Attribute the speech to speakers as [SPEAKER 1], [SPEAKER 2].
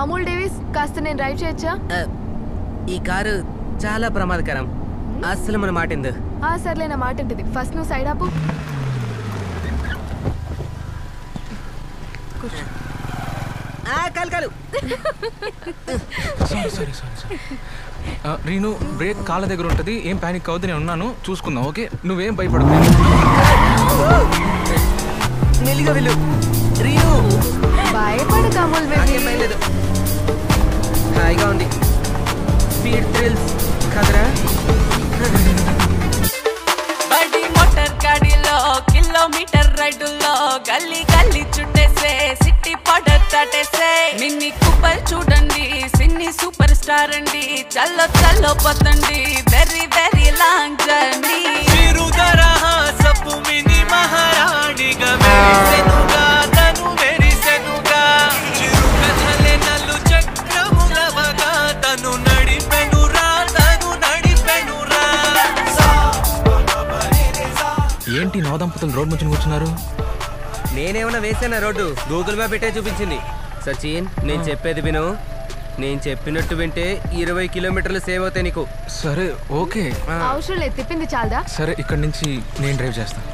[SPEAKER 1] Amul Davis కాస్త నేను drive చేయొచ్చా?
[SPEAKER 2] ఈ కారు చాలా ప్రమాదకరం. అస్సలు మన మాటింది
[SPEAKER 1] ఆ సర్లే నా మాట ఉంటుంది ఫస్ట్ నువ్వు సైడ్ ఆపు.
[SPEAKER 2] కాలు కాలు.
[SPEAKER 3] Sorry sorry sorry sorry Reenu brake కాళ్ళ దగ్గర ఉంటుంది. ఏం ప్యానిక్ అవ్వద్దు నేను ఉన్నాను. చూసుకుందాం ఓకే? నువ్వేం భయపడకు.
[SPEAKER 2] మెల్లిగా వెళ్ళు. రీను. స్పీడ్ కదరా?
[SPEAKER 4] బడి మోటార్ గాడిలో కిలోమీటర్ రైడుల్లో గల్లీ గల్లీ చుట్టేసే సిట్టి పడర్ దాటేసే. మిన్ని కుప్పల్ చూడండి సిన్ని సూపర్ స్టార్ అండి. చల్లో చల్లో పోతండి వెరీ వెరీ లాంగ్ జర్నీ.
[SPEAKER 3] ఏంటి నవదంపతులు రోడ్ మధ్యన కూర్చున్నారు?
[SPEAKER 2] నేనేమన్నా వేసానా రోడ్డు? గూగుల్ మ్యాప్ పెట్టే చూపించింది. సచిన్ నేను చెప్పేది విను. నేను చెప్పినట్టు వింటే ఇరవై కిలోమీటర్లు సేవ్ అవుతాయి నీకు.
[SPEAKER 3] సరే ఓకే.
[SPEAKER 2] ఆ.
[SPEAKER 1] అవసరం లేదు తిప్పింది చాలదా?
[SPEAKER 3] సరే ఇక్కడి నుంచి నేను డ్రైవ్ చేస్తాను